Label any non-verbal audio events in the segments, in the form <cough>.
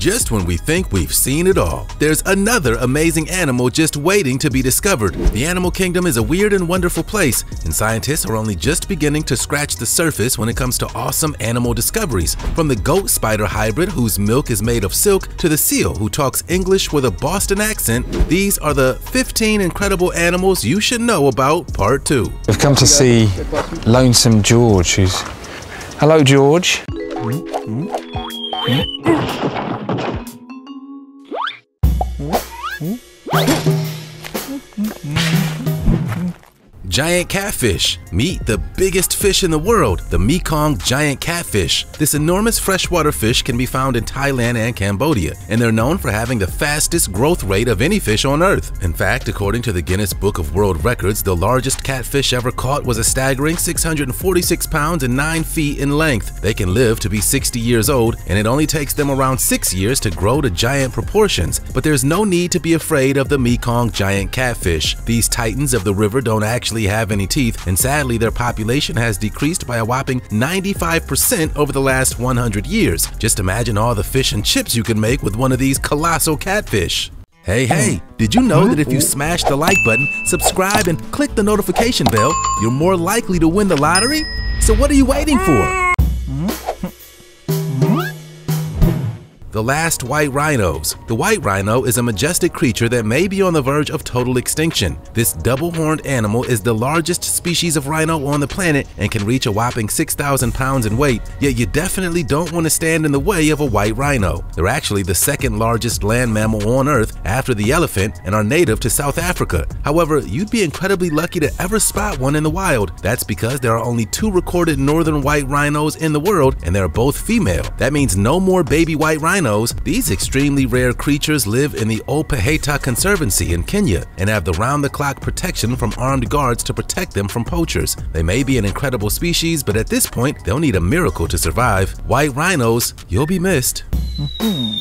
Just when we think we've seen it all, there's another amazing animal just waiting to be discovered. The animal kingdom is a weird and wonderful place, and scientists are only just beginning to scratch the surface when it comes to awesome animal discoveries. From the goat spider hybrid whose milk is made of silk to the seal who talks English with a Boston accent, these are the 15 incredible animals you should know about part 2. We've come to see Lonesome George, who's... Hello, George. Hmm? Hmm? Hmm? Giant catfish. Meet the biggest fish in the world, the Mekong giant catfish. This enormous freshwater fish can be found in Thailand and Cambodia, and they're known for having the fastest growth rate of any fish on Earth. In fact, according to the Guinness Book of World Records, the largest catfish ever caught was a staggering 646 pounds and 9 feet in length. They can live to be 60 years old, and it only takes them around 6 years to grow to giant proportions. But there's no need to be afraid of the Mekong giant catfish. These titans of the river don't actually have any teeth, and sadly their population has decreased by a whopping 95% over the last 100 years. Just imagine all the fish and chips you can make with one of these colossal catfish. Hey, hey, did you know that if you smash the like button, subscribe, and click the notification bell, you're more likely to win the lottery? So what are you waiting for? The last white rhinos. The white rhino is a majestic creature that may be on the verge of total extinction. This double-horned animal is the largest species of rhino on the planet and can reach a whopping 6,000 pounds in weight, yet you definitely don't want to stand in the way of a white rhino. They're actually the second largest land mammal on Earth after the elephant and are native to South Africa. However, you'd be incredibly lucky to ever spot one in the wild. That's because there are only two recorded northern white rhinos in the world and they're both female. That means no more baby white rhinos rhinos, these extremely rare creatures live in the Ol Pejeta Conservancy in Kenya and have the round-the-clock protection from armed guards to protect them from poachers. They may be an incredible species, but at this point, they'll need a miracle to survive. White rhinos, you'll be missed. Mm-hmm.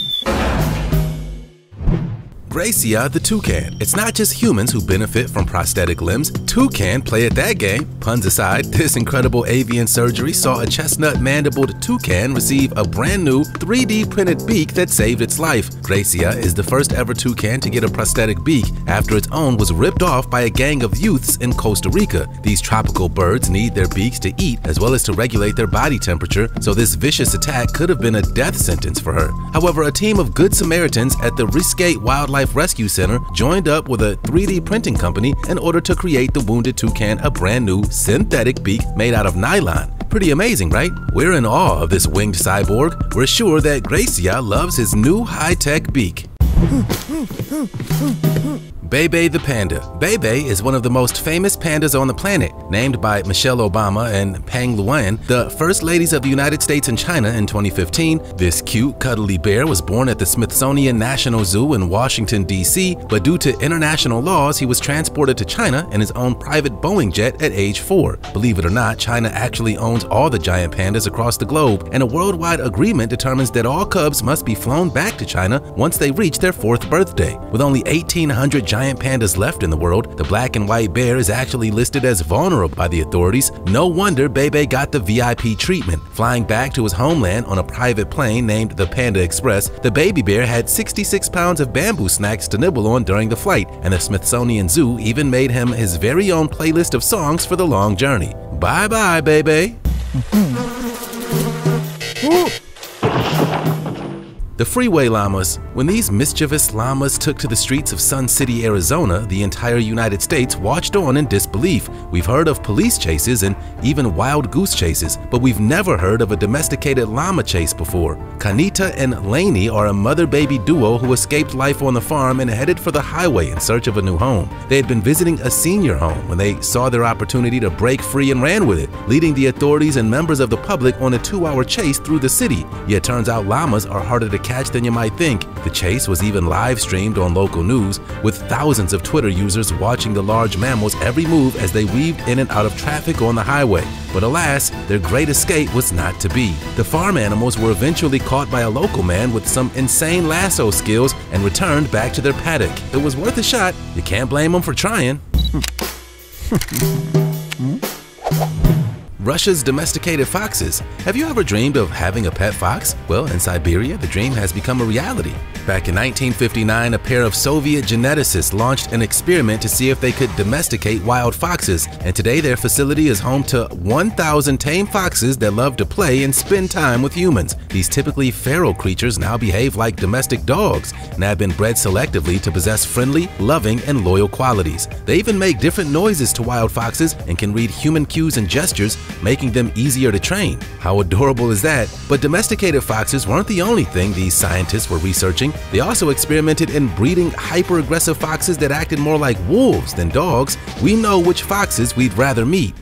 Gracia the toucan. It's not just humans who benefit from prosthetic limbs. Toucan play at that game. Puns aside, this incredible avian surgery saw a chestnut-mandibled toucan receive a brand new 3D printed beak that saved its life. Gracia is the first ever toucan to get a prosthetic beak after its own was ripped off by a gang of youths in Costa Rica. These tropical birds need their beaks to eat as well as to regulate their body temperature, so this vicious attack could have been a death sentence for her. However, a team of good Samaritans at the Rescate Wildlife Wildlife Rescue Center joined up with a 3D printing company in order to create the wounded toucan a brand new synthetic beak made out of nylon. Pretty amazing, right? We're in awe of this winged cyborg. We're sure that Gracia loves his new high-tech beak. <laughs> Bei the panda. Bei is one of the most famous pandas on the planet, named by Michelle Obama and Peng Liyuan, the first ladies of the United States and China in 2015. This cute, cuddly bear was born at the Smithsonian National Zoo in Washington, D.C., but due to international laws, he was transported to China in his own private Boeing jet at age 4. Believe it or not, China actually owns all the giant pandas across the globe, and a worldwide agreement determines that all cubs must be flown back to China once they reach their fourth birthday. With only 1,800 giant giant pandas left in the world, the black and white bear is actually listed as vulnerable by the authorities. No wonder Bei got the VIP treatment. Flying back to his homeland on a private plane named the Panda Express, the baby bear had 66 pounds of bamboo snacks to nibble on during the flight, and the Smithsonian Zoo even made him his very own playlist of songs for the long journey. Bye bye, Bei. <laughs> The freeway llamas. When these mischievous llamas took to the streets of Sun City, Arizona, the entire United States watched on in disbelief. We've heard of police chases and even wild goose chases, but we've never heard of a domesticated llama chase before. Kanita and Lainey are a mother-baby duo who escaped life on the farm and headed for the highway in search of a new home. They had been visiting a senior home when they saw their opportunity to break free and ran with it, leading the authorities and members of the public on a two-hour chase through the city. Yet turns out llamas are harder to catch than you might think. The chase was even live streamed on local news, with thousands of Twitter users watching the large mammals every move as they weaved in and out of traffic on the highway. But alas, their great escape was not to be. The farm animals were eventually caught by a local man with some insane lasso skills and returned back to their paddock. It was worth a shot. You can't blame them for trying. <laughs> Hmm. Hmm. Russia's domesticated foxes. Have you ever dreamed of having a pet fox? Well, in Siberia, the dream has become a reality. Back in 1959, a pair of Soviet geneticists launched an experiment to see if they could domesticate wild foxes, and today their facility is home to 1,000 tame foxes that love to play and spend time with humans. These typically feral creatures now behave like domestic dogs and have been bred selectively to possess friendly, loving, and loyal qualities. They even make different noises to wild foxes and can read human cues and gestures, making them easier to train. How adorable is that? But domesticated foxes weren't the only thing these scientists were researching. They also experimented in breeding hyper-aggressive foxes that acted more like wolves than dogs. We know which foxes we'd rather meet.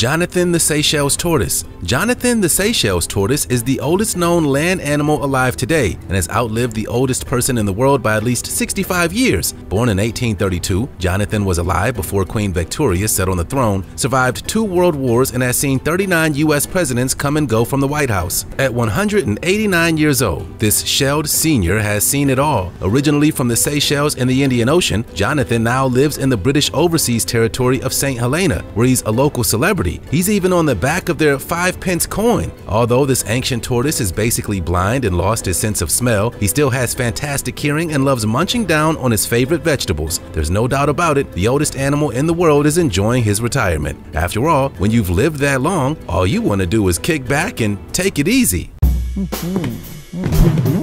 Jonathan the Seychelles tortoise. Jonathan the Seychelles tortoise is the oldest known land animal alive today and has outlived the oldest person in the world by at least 65 years. Born in 1832, Jonathan was alive before Queen Victoria sat on the throne, survived two world wars, and has seen 39 U.S. presidents come and go from the White House. At 189 years old, this shelled senior has seen it all. Originally from the Seychelles in the Indian Ocean, Jonathan now lives in the British Overseas Territory of St. Helena, where he's a local celebrity He's even on the back of their 5 pence coin. Although this ancient tortoise is basically blind and lost his sense of smell, he still has fantastic hearing and loves munching down on his favorite vegetables. There's no doubt about it, the oldest animal in the world is enjoying his retirement. After all, when you've lived that long, all you want to do is kick back and take it easy. Mm-hmm. Mm-hmm.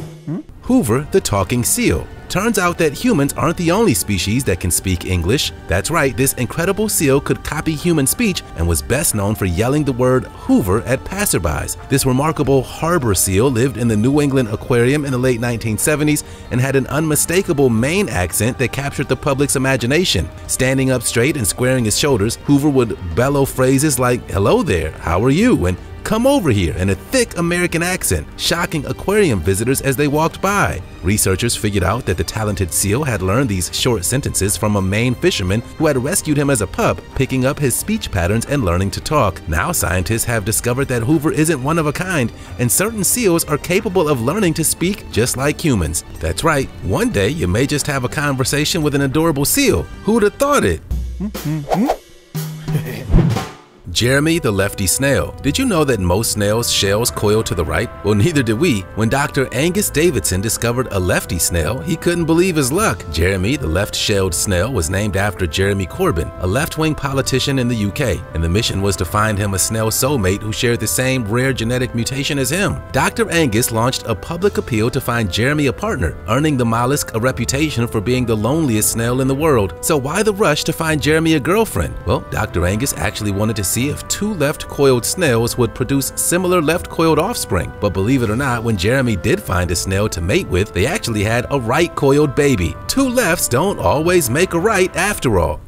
Hoover the Talking Seal Turns out that humans aren't the only species that can speak English. That's right, this incredible seal could copy human speech and was best known for yelling the word Hoover at passerbys. This remarkable harbor seal lived in the New England Aquarium in the late 1970s and had an unmistakable Maine accent that captured the public's imagination. Standing up straight and squaring his shoulders, Hoover would bellow phrases like, hello there, how are you, and Come over here in a thick American accent, shocking aquarium visitors as they walked by. Researchers figured out that the talented seal had learned these short sentences from a Maine fisherman who had rescued him as a pup, picking up his speech patterns and learning to talk. Now scientists have discovered that Hoover isn't one of a kind, and certain seals are capable of learning to speak just like humans. That's right, one day you may just have a conversation with an adorable seal. Who'd have thought it? Mm-hmm. Jeremy the lefty snail. Did you know that most snails' shells coil to the right? Well, neither did we. When Dr. Angus Davison discovered a lefty snail, he couldn't believe his luck. Jeremy the left-shelled snail was named after Jeremy Corbyn, a left-wing politician in the UK, and the mission was to find him a snail soulmate who shared the same rare genetic mutation as him. Dr. Angus launched a public appeal to find Jeremy a partner, earning the mollusk a reputation for being the loneliest snail in the world. So why the rush to find Jeremy a girlfriend? Well, Dr. Angus actually wanted to see if two left-coiled snails would produce similar left-coiled offspring. But believe it or not, when Jeremy did find a snail to mate with, they actually had a right-coiled baby. Two lefts don't always make a right after all.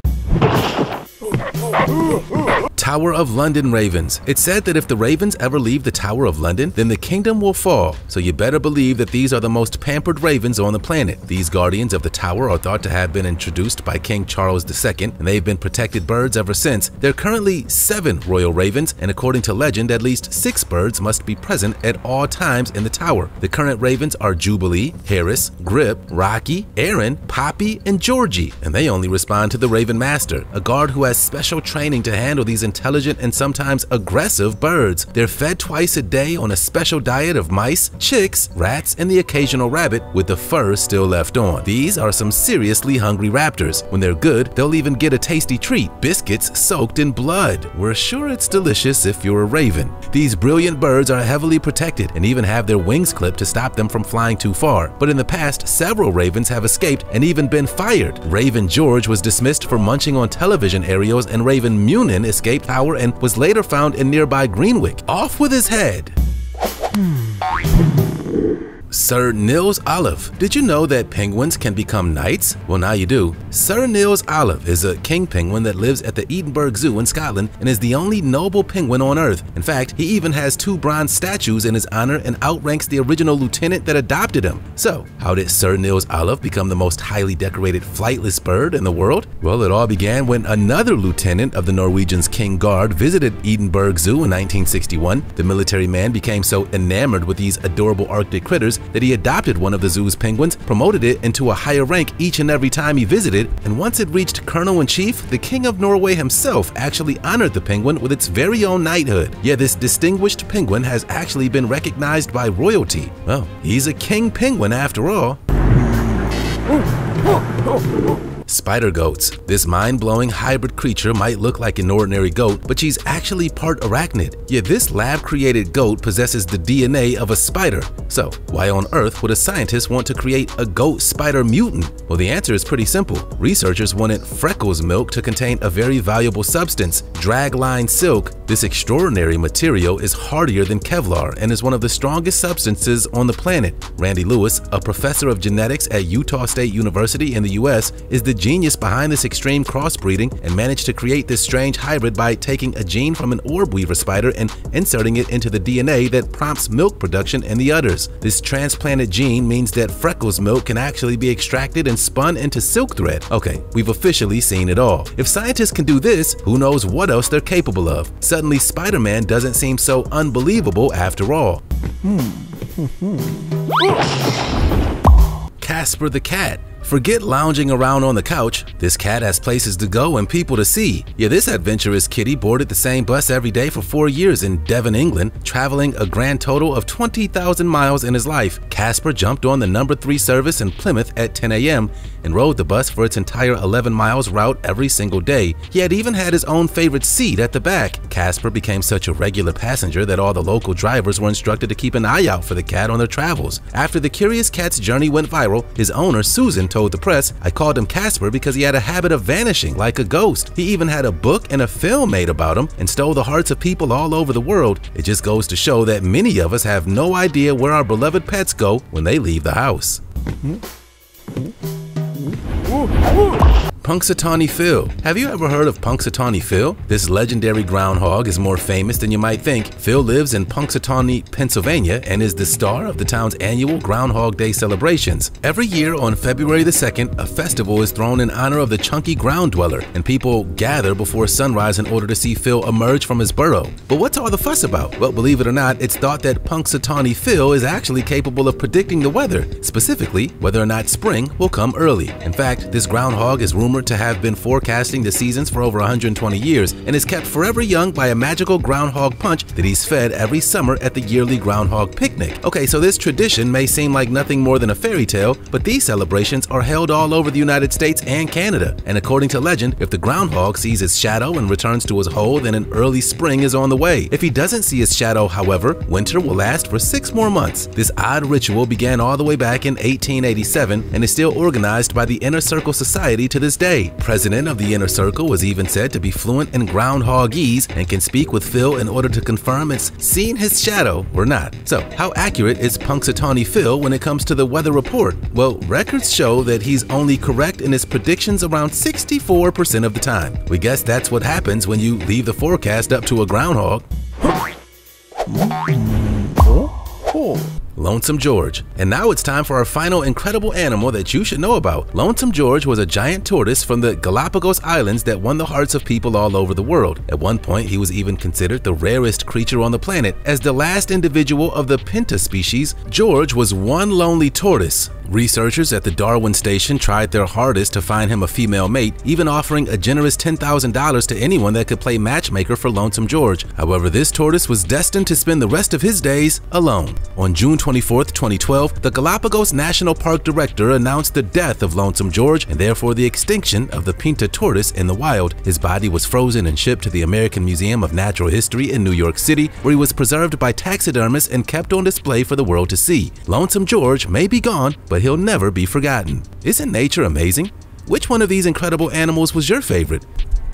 Tower of London Ravens. It's said that if the ravens ever leave the Tower of London, then the kingdom will fall, so you better believe that these are the most pampered ravens on the planet. These guardians of the tower are thought to have been introduced by King Charles II, and they've been protected birds ever since. There are currently seven royal ravens, and according to legend, at least six birds must be present at all times in the tower. The current ravens are Jubilee, Harris, Gripp, Rocky, Erin, Poppy, and Georgie, and they only respond to the Raven Master, a guard who has special training to handle these intelligent and sometimes aggressive birds. They're fed twice a day on a special diet of mice, chicks, rats, and the occasional rabbit with the fur still left on. These are some seriously hungry raptors. When they're good, they'll even get a tasty treat, biscuits soaked in blood. We're sure it's delicious if you're a raven. These brilliant birds are heavily protected and even have their wings clipped to stop them from flying too far. But in the past, several ravens have escaped and even been fired. Raven George was dismissed for munching on television aerials and Raven Munin escaped power and was later found in nearby Greenwich. Off with his head. Hmm. Sir Nils Olav. Did you know that penguins can become knights? Well, now you do. Sir Nils Olav is a king penguin that lives at the Edinburgh Zoo in Scotland and is the only noble penguin on Earth. In fact, he even has two bronze statues in his honor and outranks the original lieutenant that adopted him. So, how did Sir Nils Olav become the most highly decorated flightless bird in the world? Well, it all began when another lieutenant of the Norwegian's King Guard visited Edinburgh Zoo in 1961. The military man became so enamored with these adorable Arctic critters that he adopted one of the zoo's penguins, promoted it into a higher rank each and every time he visited, and once it reached Colonel-in-Chief, the King of Norway himself actually honored the penguin with its very own knighthood. Yeah, this distinguished penguin has actually been recognized by royalty. Well, he's a king penguin after all. Spider goats. This mind-blowing hybrid creature might look like an ordinary goat, but she's actually part arachnid. Yet this lab-created goat possesses the DNA of a spider. So why on earth would a scientist want to create a goat spider mutant? Well, the answer is pretty simple. Researchers wanted Freckles milk to contain a very valuable substance, dragline silk. This extraordinary material is hardier than Kevlar and is one of the strongest substances on the planet. Randy Lewis, a professor of genetics at Utah State University in the US, is the genius behind this extreme crossbreeding and managed to create this strange hybrid by taking a gene from an orb weaver spider and inserting it into the DNA that prompts milk production in the udders. This transplanted gene means that Freckles milk can actually be extracted and spun into silk thread. Okay, we've officially seen it all. If scientists can do this, who knows what else they're capable of? Suddenly, Spider-Man doesn't seem so unbelievable after all. Hmm. Hmm, hmm, Casper the Cat Forget lounging around on the couch. This cat has places to go and people to see. Yeah, this adventurous kitty boarded the same bus every day for four years in Devon, England, traveling a grand total of 20,000 miles in his life. Casper jumped on the number 3 service in Plymouth at 10 a.m. and rode the bus for its entire 11 miles route every single day. He had even had his own favorite seat at the back. Casper became such a regular passenger that all the local drivers were instructed to keep an eye out for the cat on their travels. After the curious cat's journey went viral, his owner, Susan, told told the press, I called him Casper because he had a habit of vanishing like a ghost. He even had a book and a film made about him and stole the hearts of people all over the world. It just goes to show that many of us have no idea where our beloved pets go when they leave the house. Punxsutawney Phil. Have you ever heard of Punxsutawney Phil? This legendary groundhog is more famous than you might think. Phil lives in Punxsutawney, Pennsylvania and is the star of the town's annual Groundhog Day celebrations. Every year on February the 2nd, a festival is thrown in honor of the chunky ground dweller and people gather before sunrise in order to see Phil emerge from his burrow. But what's all the fuss about? Well, believe it or not, it's thought that Punxsutawney Phil is actually capable of predicting the weather, specifically whether or not spring will come early. In fact, this groundhog is rumored rumored to have been forecasting the seasons for over 120 years and is kept forever young by a magical groundhog punch that he's fed every summer at the yearly groundhog picnic. Okay, so this tradition may seem like nothing more than a fairy tale, but these celebrations are held all over the United States and Canada. And according to legend, if the groundhog sees his shadow and returns to his hole, then an early spring is on the way. If he doesn't see his shadow, however, winter will last for six more months. This odd ritual began all the way back in 1887 and is still organized by the Inner Circle Society to this day. President of the Inner Circle was even said to be fluent in groundhogese and can speak with Phil in order to confirm it's seen his shadow or not. So, how accurate is Punxsutawney Phil when it comes to the weather report? Well, records show that he's only correct in his predictions around 64% of the time. We guess that's what happens when you leave the forecast up to a groundhog. Oh. Lonesome George. And now it's time for our final incredible animal that you should know about. Lonesome George was a giant tortoise from the Galapagos Islands that won the hearts of people all over the world. At one point, he was even considered the rarest creature on the planet. As the last individual of the Pinta species, George was one lonely tortoise Researchers at the Darwin station tried their hardest to find him a female mate, even offering a generous $10,000 to anyone that could play matchmaker for Lonesome George. However, this tortoise was destined to spend the rest of his days alone. On June 24, 2012, the Galapagos National Park director announced the death of Lonesome George and therefore the extinction of the Pinta tortoise in the wild. His body was frozen and shipped to the American Museum of Natural History in New York City, where he was preserved by taxidermists and kept on display for the world to see. Lonesome George may be gone, but but he'll never be forgotten. Isn't nature amazing? Which one of these incredible animals was your favorite?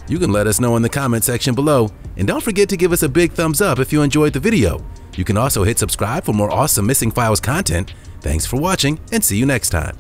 You can let us know in the comment section below, and don't forget to give us a big thumbs up if you enjoyed the video. You can also hit subscribe for more awesome Missing Files content. Thanks for watching, and see you next time.